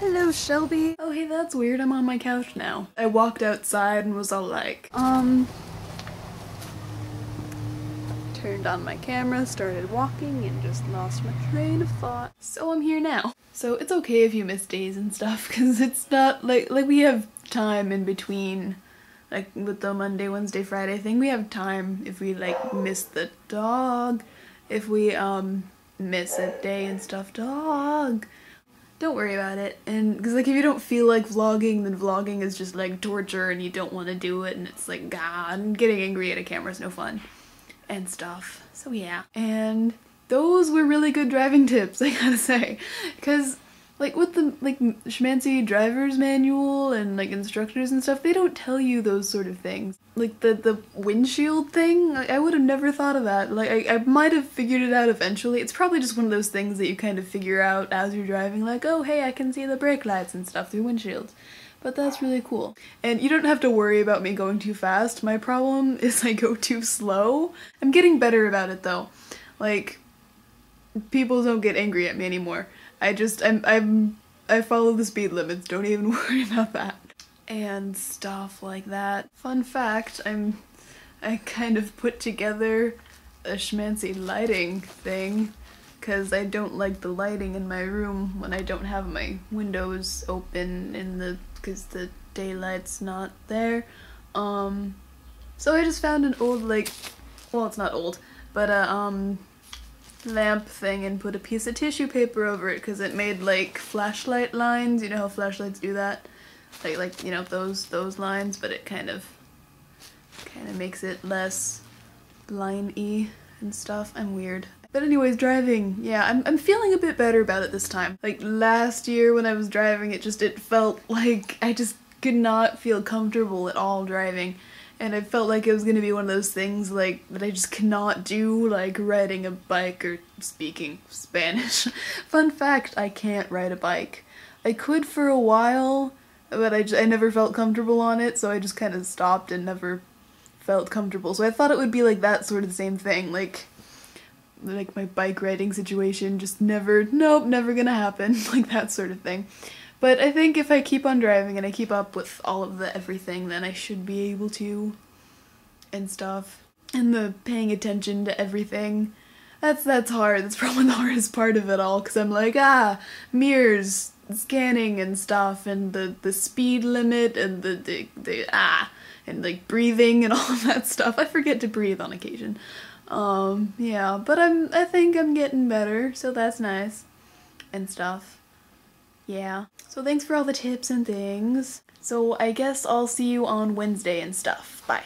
Hello, Shelby. Oh, hey, that's weird. I'm on my couch now. I walked outside and was all like, um, turned on my camera, started walking, and just lost my train of thought. So I'm here now. So it's okay if you miss days and stuff, because it's not like, like we have time in between, like with the Monday, Wednesday, Friday thing, we have time if we like miss the dog, if we um miss a day and stuff, dog. Don't worry about it. And because like if you don't feel like vlogging, then vlogging is just like torture and you don't want to do it and it's like god, getting angry at a camera is no fun and stuff. So yeah. And those were really good driving tips, I gotta say. Because, like, with the, like, schmancy driver's manual and, like, instructors and stuff, they don't tell you those sort of things. Like, the, the windshield thing, I, I would have never thought of that. Like, I, I might have figured it out eventually. It's probably just one of those things that you kind of figure out as you're driving, like, oh, hey, I can see the brake lights and stuff through windshields but that's really cool. And you don't have to worry about me going too fast. My problem is I go too slow. I'm getting better about it though. Like, people don't get angry at me anymore. I just, I'm, I'm, I follow the speed limits, don't even worry about that. And stuff like that. Fun fact, I'm, I kind of put together a schmancy lighting thing because I don't like the lighting in my room when I don't have my windows open in the because the daylight's not there. Um, so I just found an old like, well it's not old, but a um lamp thing and put a piece of tissue paper over it because it made like flashlight lines. You know how flashlights do that, like like you know those those lines, but it kind of kind of makes it less line-y and stuff. I'm weird. But anyways, driving, yeah, I'm, I'm feeling a bit better about it this time. Like last year when I was driving, it just, it felt like I just could not feel comfortable at all driving. And I felt like it was gonna be one of those things like that I just cannot do, like riding a bike or speaking Spanish. Fun fact, I can't ride a bike. I could for a while, but I, just, I never felt comfortable on it, so I just kind of stopped and never felt comfortable. So I thought it would be like that sort of the same thing, like like my bike riding situation just never nope never gonna happen like that sort of thing but I think if I keep on driving and I keep up with all of the everything then I should be able to and stuff. And the paying attention to everything. That's that's hard. That's probably the hardest part of it all because I'm like ah mirrors scanning and stuff and the the speed limit and the the, the ah and like breathing and all of that stuff. I forget to breathe on occasion. Um, yeah, but I'm, I think I'm getting better, so that's nice. And stuff. Yeah. So thanks for all the tips and things. So I guess I'll see you on Wednesday and stuff. Bye.